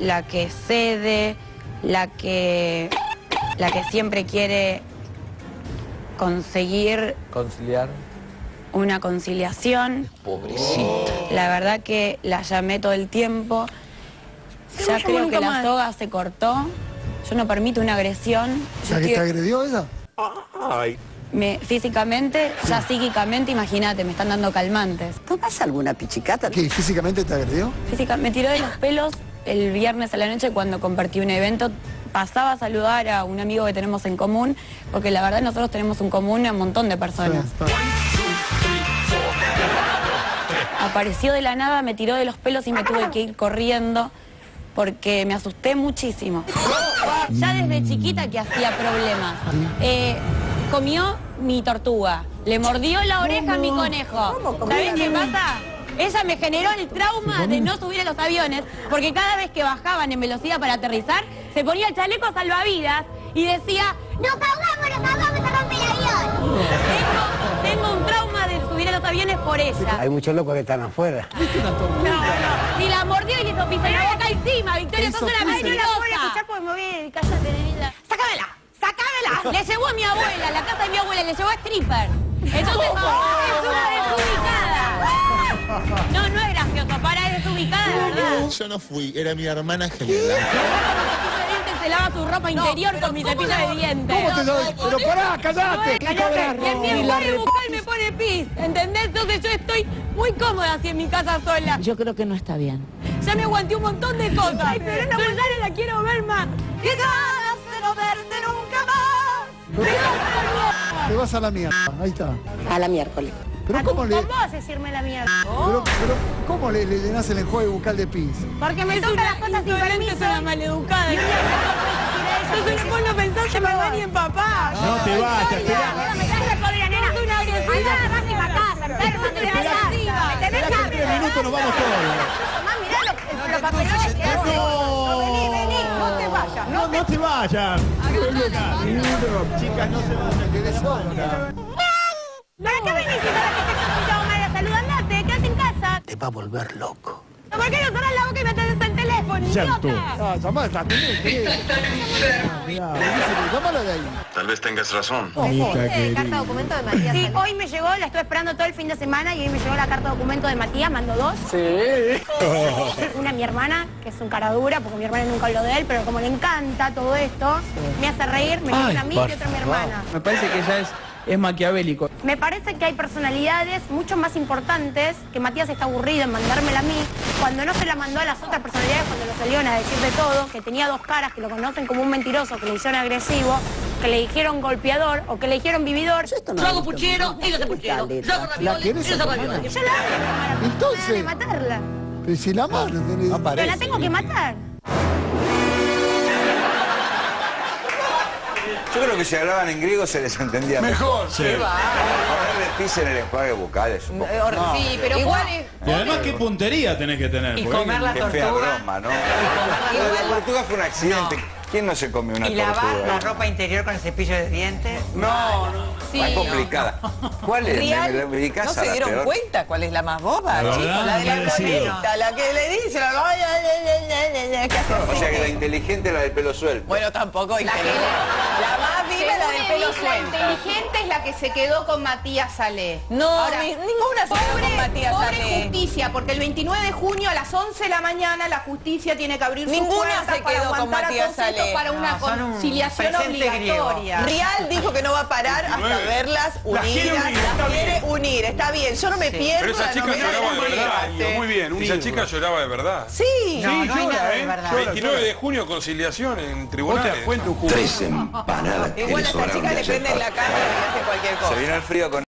la que cede, la que, la que siempre quiere conseguir Conciliar. una conciliación. Pobrecita. La verdad que la llamé todo el tiempo. Ya no creo que la soga se cortó. Yo no permito una agresión. Yo ¿La que te estoy- agredió ella? me- físicamente, ya psíquicamente, imagínate, me están dando calmantes. ¿Tomás alguna pichicata? ¿Qué? ¿Físicamente te agredió? Física, me tiró de los pelos el viernes a la noche cuando compartí un evento. Pasaba a saludar a un amigo que tenemos en común, porque la verdad nosotros tenemos un común a un montón de personas. Apareció de la nada, me tiró de los pelos y me tuve que ir corriendo porque me asusté muchísimo. Ya desde chiquita que hacía problemas. Eh, comió mi tortuga, le mordió la oreja a mi conejo. ¿Sabés qué pasa? Ella me generó el trauma de no subir a los aviones porque cada vez que bajaban en velocidad para aterrizar se ponía el chaleco salvavidas y decía ¡Nos ahogamos, nos ahogamos, se rompe el avión! tengo, tengo un trauma de subir a los aviones por ella. Hay muchos locos que están afuera. No, no. Y la mordió y le hizo pisar la boca encima, Victoria, sos una no la puedo escuchar porque me voy. ¡Sácamela! ¡Sácamela! Le llevó a mi abuela, a la casa de mi abuela, le llevó a stripper. Entonces, es una desubicada. No, no es gracioso, para, es desubicada, de verdad. Yo no fui, era mi hermana gemela. Se lava su ropa interior con mi cepillo de dientes. ¿Cómo te doy? Pero pará, callate. callate. Y enjuague bucal me pone pis, ¿entendés? Entonces yo estoy muy cómoda así en mi casa sola. Yo creo que no está bien. Ya me aguanté un montón de cosas. Ay, pero no, yo ya la quiero ver más. ¡Qué ganas de no verte nunca más! Te vas a la mierda. Ahí está. A la miércoles. Pero ¿cómo le, Con vos decirme la mierda. pero, pero, ¿cómo le, le llenás el enjuague bucal de pis? Porque me toca las cosas sin permiso. Es una maleducada. Entonces vos no pensaste en mamá ni en papá. No te vayas, esperá. Me estás jodida, nena. Es una agresiva. Anda a la máxima casa, enferma, te la casa. ¿Me tenés Esperá que en tres minutos nos vamos todos. Tomá, mirá los, los papelones que hago. No. Vení, vení, no te vayas. No, no te vayas. Chicas, no se vayan, que. ¿Para qué venís si sabes que te escuchado mala salud? Andate, quédate en casa. Te va a volver loco. ¿Por qué no cerrás la boca y me atendés el teléfono, Llanto. idiota? Ah, llamá. Llámala de ahí. Tal vez tengas razón. carta documento de Matías? Sí, hoy me llegó, la estuve esperando todo el fin de semana y hoy me llegó la carta documento de Matías, mando dos. Sí. Una a mi hermana, que es un cara dura, porque mi hermana nunca habló de él, pero como le encanta todo esto, me hace reír, me una a mí y otra a mi hermana. Me parece que ya es, es maquiavélico. Me parece que hay personalidades mucho más importantes que Matías está aburrido en mandármela a mí, cuando no se la mandó a las otras personalidades, cuando lo salieron a decir de todo, que tenía dos caras, que lo conocen como un mentiroso, que le hicieron agresivo, que le dijeron golpeador o que le dijeron vividor. Yo hago puchero, ellos puchero. Yo hago ¿La querés a tu hermana? Yo la hermana, Entonces- matarla. Pero si la mano tenés... Pero la tengo que matar. Que si hablaban en griego se les entendía mejor. Sí. Ponerle pis en el enjuague bucal es un poco... Sí, pero igual Y además, qué puntería tenés que tener. porque- Qué fea broma, ¿no? La tortuga fue un accidente. ¿Quién no se come una Y lavar tortuga? la ropa interior con el cepillo de dientes. No, no. Más complicada. ¿Cuál es? Me, me, me dedicás ¿No se la dieron peor. cuenta cuál es la más boba, La chicos? La de la no coleta, la que le dice, la... ¿Qué hace O sea que la inteligente es la del pelo suelto. Bueno, tampoco inteligente. La más es la del pelo La inteligente es la que se quedó con Matías Salé. No, Ahora, ninguna se quedó pobre, con Matías pobre Salé. justicia, porque el 29 de junio a las 11 de la mañana la justicia tiene que abrir Ninguna se para quedó con aguantar a Matías estos Salé. para una No, son un conciliación obligatoria. Rial dijo que no va a parar hasta verlas unidas. quiere unir, las está quiere bien. unir, está bien. Yo no me pierdo Pero esa chica. Muy bien. Esa chica lloraba de verdad. Sí. No, llora, nada ¿eh? de verdad. 29 de junio, conciliación en tribunales. das cuenta un jugo. Tres empanadas que Igual le a esta sobraron chica de le prenden la cara y hace cualquier cosa. Se viene el frío con